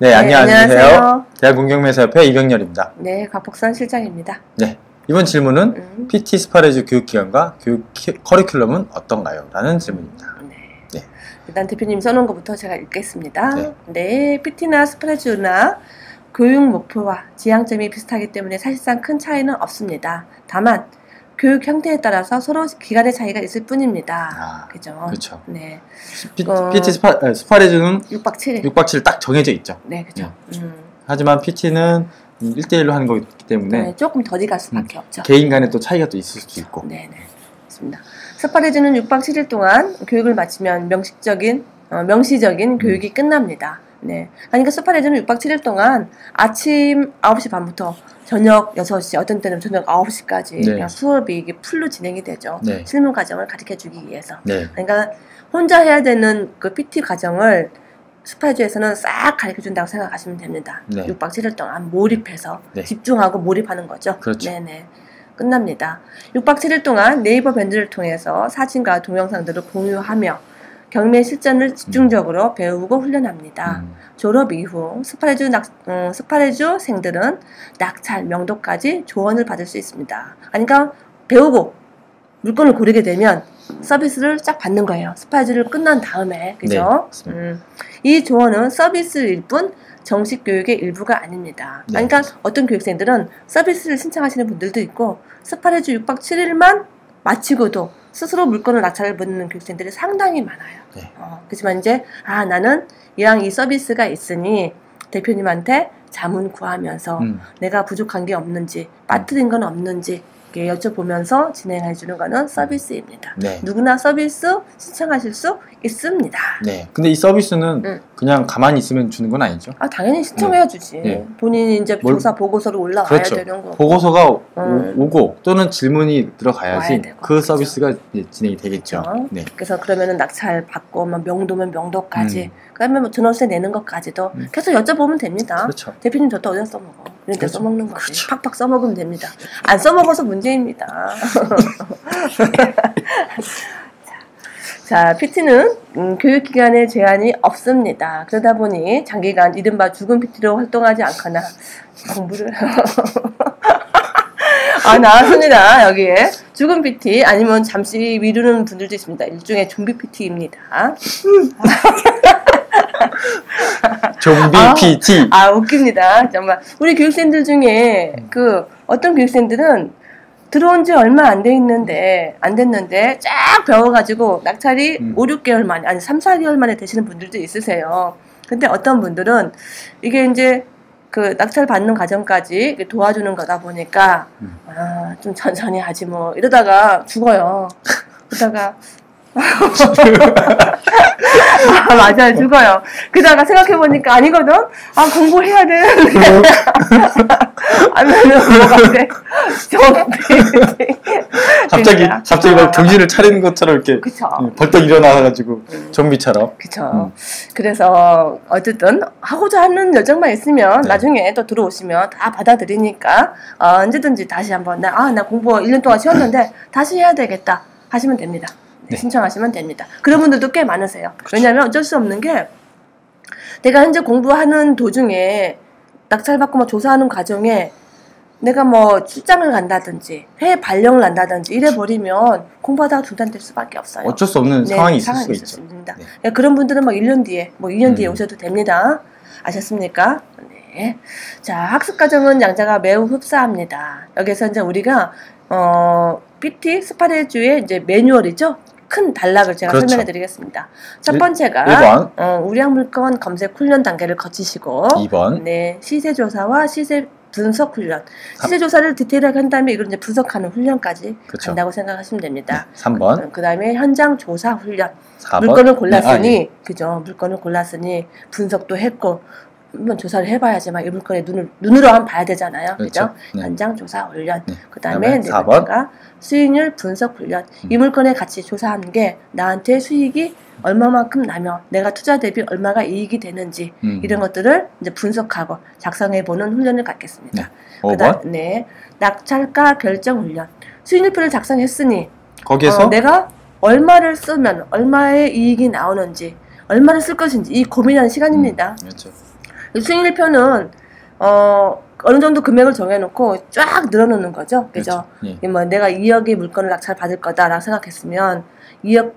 네, 네, 안녕하세요. 안녕하세요. 대한공경매사 협회 이경렬입니다. 네, 곽복선 실장입니다. 네, 이번 질문은 음, PT 스파레쥬 교육기간과 교육 키- 커리큘럼은 어떤가요? 라는 질문입니다. 네. 네. 일단 대표님 써놓은 것부터 제가 읽겠습니다. 네. 네, PT나 스파레쥬나 교육 목표와 지향점이 비슷하기 때문에 사실상 큰 차이는 없습니다. 다만 교육 형태에 따라서 서로 기간의 차이가 있을 뿐입니다. 아, 그죠? 그렇죠. 네, 피- 어. PT 스파, 아, 스파레쥬는 6박 7일. 6박 7일 딱 정해져 있죠. 네, 그죠. 음, 하지만 PT는 1대1로 하는 거기 때문에 네, 조금 더디 갈 수밖에 없죠. 개인 간에 또 차이가 또 있을 수도 있고. 네 네. 맞습니다. 스파레쥬는 6박 7일 동안 교육을 마치면 명식적인, 어, 명시적인 음. 교육이 끝납니다. 네. 그러니까 스파레쥬는 6박 7일 동안 아침 9시 반부터 저녁 6시, 어떤 때는 저녁 9시까지 네. 그냥 수업이 이게 풀로 진행이 되죠. 네. 실무 과정을 가르쳐 주기 위해서. 네. 그러니까 혼자 해야 되는 그 PT 과정을 스파레쥬에서는 싹 가르쳐 준다고 생각하시면 됩니다. 네. 6박 7일 동안 몰입해서 네. 집중하고 몰입하는 거죠. 그렇죠. 네네. 끝납니다. 6박 7일 동안 네이버 밴드를 통해서 사진과 동영상들을 공유하며 경매 실전을 집중적으로 배우고 훈련합니다. 음, 졸업 이후 스파레쥬 낙, 음, 스파레쥬 생들은 낙찰, 명도까지 조언을 받을 수 있습니다. 그러니까 배우고 물건을 고르게 되면 서비스를 쫙 받는 거예요. 스파레주를 끝난 다음에 그죠? 네. 음, 이 조언은 서비스일 뿐 정식 교육의 일부가 아닙니다. 네. 그러니까 어떤 교육생들은 서비스를 신청하시는 분들도 있고 스파레주 6박 7일만 마치고도 스스로 물건을 낙찰을 받는 교육생들이 상당히 많아요. 네. 어, 그렇지만 이제 아 나는 이왕 이 서비스가 있으니 대표님한테 자문 구하면서 음, 내가 부족한 게 없는지 빠뜨린 건 없는지 이렇게 여쭤보면서 진행해 주는 거는 서비스입니다. 네. 누구나 서비스 신청하실 수 있습니다. 네. 근데 이 서비스는 음. 그냥 가만히 있으면 주는 건 아니죠. 아 당연히 신청해야 주지. 네. 본인이 이제 뭘- 조사 보고서를 올라와야 그렇죠. 되는 거고. 보고서가 오- 음. 오 고 또는 질문이 들어가야지 되고, 그 그렇죠. 서비스가 진행이 되겠죠. 그렇죠. 네. 그래서 그러면은 낙찰 받고 뭐 명도면 명도까지 음. 그다음에 뭐 전월세 내는 것까지도 음. 계속 여쭤보면 됩니다. 그렇죠. 대표님 저도 어디다 써먹어? 데 그렇죠. 써먹는 거지. 그렇죠. 팍팍 써먹으면 됩니다. 안 써먹어서 문제입니다. 자, PT는 음, 교육기간에 제한이 없습니다. 그러다 보니 장기간 이른바 죽은 PT로 활동하지 않거나 공부를 아 나왔습니다 여기에 죽은 PT 아니면 잠시 미루는 분들도 있습니다. 일종의 좀비 PT입니다. 좀비 아. PT. 아 웃깁니다 정말 우리 교육생들 중에 그 어떤 교육생들은 들어온 지 얼마 안 돼 있는데 안 됐는데 쫙 배워가지고 낙찰이 음. 5, 6개월 만에 아니 3, 4개월 만에 되시는 분들도 있으세요. 근데 어떤 분들은 이게 이제 그 낙찰 받는 과정까지 도와주는 거다 보니까 음. 아, 좀 천천히 하지 뭐 이러다가 죽어요. 그러다가 아, 맞아요 죽어요. 그러다가 생각해 보니까 아니거든. 아 공부해야 되는데 하면은 뭐가 돼? 좀비. 갑자기 갑자기 막 정신을 차리는 것처럼 이렇게 그쵸. 예, 벌떡 일어나가지고 음. 좀비처럼. 그쵸. 그래서 어쨌든 하고자 하는 열정만 있으면 네. 나중에 또 들어오시면 다 받아들이니까 어, 언제든지 다시 한번 나, 아, 나 공부 1년 동안 쉬었는데 다시 해야 되겠다 하시면 됩니다. 네, 네. 신청하시면 됩니다. 그런 분들도 꽤 많으세요. 왜냐하면 어쩔 수 없는 게 내가 현재 공부하는 도중에 낙찰 받고 뭐 조사하는 과정에 내가 뭐 출장을 간다든지 해외 발령을 한다든지 이래 버리면 공부하다가 중단될 수밖에 없어요. 어쩔 수 없는 네, 상황이 있을 수 있죠. 있습니다. 네. 네, 그런 분들은 뭐 1년 뒤에, 뭐 2년 뒤에 음. 오셔도 됩니다. 아셨습니까? 네. 자, 학습 과정은 양자가 매우 흡사합니다. 여기서 이제 우리가, 어, PT 스파레주의 이제 매뉴얼이죠? 큰 단락을 제가 그렇죠. 설명해 드리겠습니다. 첫 일- 번째가, 1번, 어, 우량 물건 검색 훈련 단계를 거치시고, 2번, 네, 시세 조사와 시세 분석 훈련. 삼- 시세 조사를 디테일하게 한 다음에 이걸 이제 분석하는 훈련까지 그렇죠. 간다고 생각하시면 됩니다. 3번, 그 다음에 현장 조사 훈련. 4번. 물건을 골랐으니 네, 아, 예. 그죠 물건을 골랐으니 분석도 했고 한번 조사를 해봐야지만 이 물건에 눈을 눈으로 한번 봐야 되잖아요 그죠 그렇죠. 네. 현장 조사 훈련 네. 그다음에 네 그다음에 4번. 번째가 수익률 분석 훈련 이 음. 물건의 가치 조사하는 게 나한테 수익이 얼마만큼 나면 내가 투자 대비 얼마가 이익이 되는지 음. 이런 것들을 이제 분석하고 작성해 보는 훈련을 갖겠습니다. 네. 그다음 5번. 네 낙찰가 결정 훈련 수익률표를 작성했으니 거기에서 어, 내가 얼마를 쓰면 얼마의 이익이 나오는지 얼마를 쓸 것인지 이 고민하는 시간입니다. 그렇죠. 수익률표는 어 어느 정도 금액을 정해놓고 쫙 늘어놓는 거죠. 그죠? 예. 이게 뭐 내가 2억의 물건을 낙찰 받을 거다라고 생각했으면 2억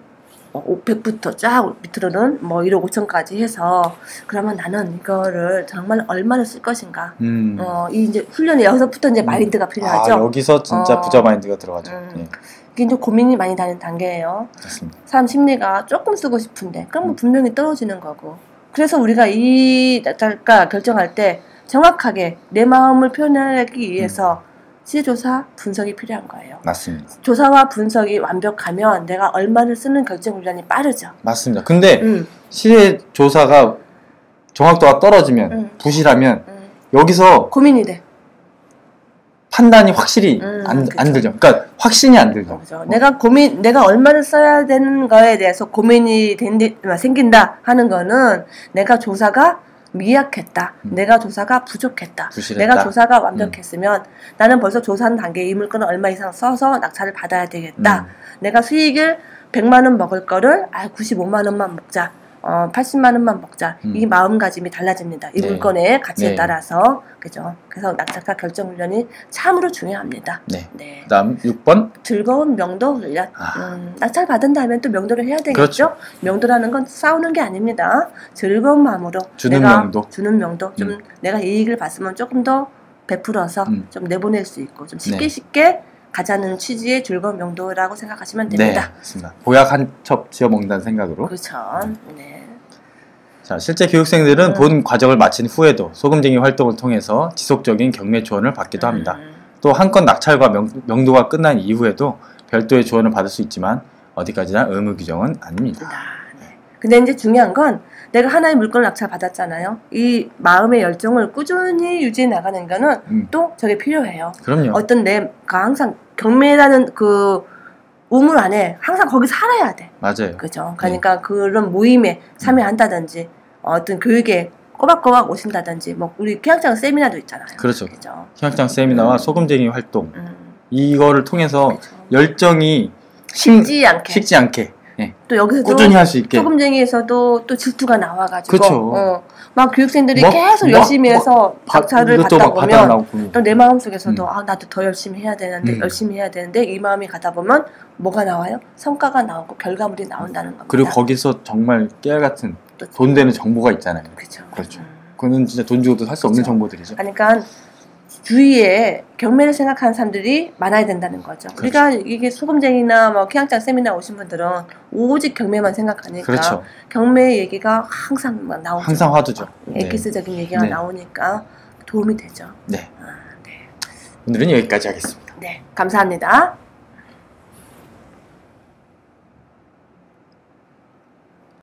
500부터 쫙 밑으로는 뭐 1억 5천까지 해서 그러면 나는 이거를 정말 얼마를 쓸 것인가. 음. 어, 이 이제 훈련이 여기서부터 이제 음. 마인드가 아, 필요하죠. 여기서 진짜 어. 부자 마인드가 들어가죠. 음. 예, 이게 이제 고민이 많이 나는 단계예요. 맞습니다. 사람 심리가 조금 쓰고 싶은데 그럼 음. 뭐 분명히 떨어지는 거고. 그래서 우리가 이 낙찰가 결정할 때 정확하게 내 마음을 표현하기 위해서 음. 시조사 분석이 필요한 거예요. 맞습니다. 조사와 분석이 완벽하면 내가 얼마를 쓰는 결정 훈련이 빠르죠. 맞습니다. 근데 음, 시의 조사가 정확도가 떨어지면 음. 부실하면 음. 여기서 고민이 돼. 판단이 확실히 음, 안, 그쵸. 안 들죠. 그러니까 확신이 안 들죠. 그죠. 내가 고민, 내가 얼마를 써야 되는 거에 대해서 고민이 된디, 생긴다 하는 거는 내가 조사가 미약했다. 음. 내가 조사가 부족했다. 부실했다. 내가 조사가 완벽했으면 나는 벌써 조사한 단계에 이 물건을 얼마 이상 써서 낙찰을 받아야 되겠다. 음. 내가 수익을 100만 원 먹을 거를 아 95만 원만 먹자. 어 80만 원만 먹자. 음. 이 마음가짐이 달라집니다. 이 네. 물건의 가치에 네. 따라서. 그죠? 그래서 낙찰가 결정 훈련이 참으로 중요합니다. 네. 네. 그다음 6번 즐거운 명도 훈련. 아. 음, 낙찰 받은 다음에 또 명도를 해야 되겠죠? 그렇죠. 명도라는 건 싸우는 게 아닙니다. 즐거운 마음으로 주는 내가 명도. 주는 명도 좀 내가 이익을 봤으면 조금 더 베풀어서 음. 좀 내보낼 수 있고 좀 쉽게 네. 쉽게 가자는 취지의 즐거운 명도라고 생각하시면 네, 됩니다. 맞습니다. 보약 한 첩 지어 먹는다는 생각으로. 그렇죠. 네. 자, 실제 교육생들은 음. 본 과정을 마친 후에도 소금쟁이 활동을 통해서 지속적인 경매 조언을 받기도 합니다. 음, 또 한 건 낙찰과 명, 도가 끝난 이후에도 별도의 조언을 받을 수 있지만 어디까지나 의무 규정은 아닙니다. 아, 네. 근데 이제 중요한 건 내가 하나의 물건을 낙찰 받았잖아요. 이 마음의 열정을 꾸준히 유지해 나가는 거는 음, 또 저게 필요해요. 그럼요. 어떤 내가 항상 경매라는 그 우물 안에 항상 거기 살아야 돼. 맞아요. 그죠? 그러니까 그런 모임에 참여한다든지 어떤 교육에 꼬박꼬박 오신다든지 뭐 우리 케양장 세미나도 있잖아요. 그렇죠. 그죠? 희학장 세미나와 음. 소금쟁이 활동 음, 이거를 통해서 그렇죠. 열정이 식지 않게 식지 않게 예, 또 여기서도 꾸준히 할 수 있게 소금쟁이에서도 또 질투가 나와가지고 그쵸. 어, 막 교육생들이 막- 계속 막- 열심히 막 해서 박차를 이것저것 받다 보면 또 내 마음 속에서도 음. 아 나도 더 열심히 해야 되는데 음. 열심히 해야 되는데 이 마음이 가다 보면 뭐가 나와요? 성과가 나오고 결과물이 나온다는 겁니다. 그리고 거기서 정말 깨알 같은 또- 돈 되는 정보가 있잖아요. 그렇죠. 그렇죠. 음. 그거는 진짜 돈 주고도 살 수 없는 그쵸. 정보들이죠. 그러니까 주위에 경매를 생각하는 사람들이 많아야 된다는 거죠. 그렇죠. 우리가 이게 소금쟁이나 뭐 키양장 세미나 오신 분들은 오직 경매만 생각하니까 그렇죠. 경매 얘기가 항상 막 나오죠. 항상 화두죠. 네. 엑기스적인 얘기가 네. 나오니까 도움이 되죠. 네. 아, 네. 오늘은 여기까지 하겠습니다. 네, 감사합니다.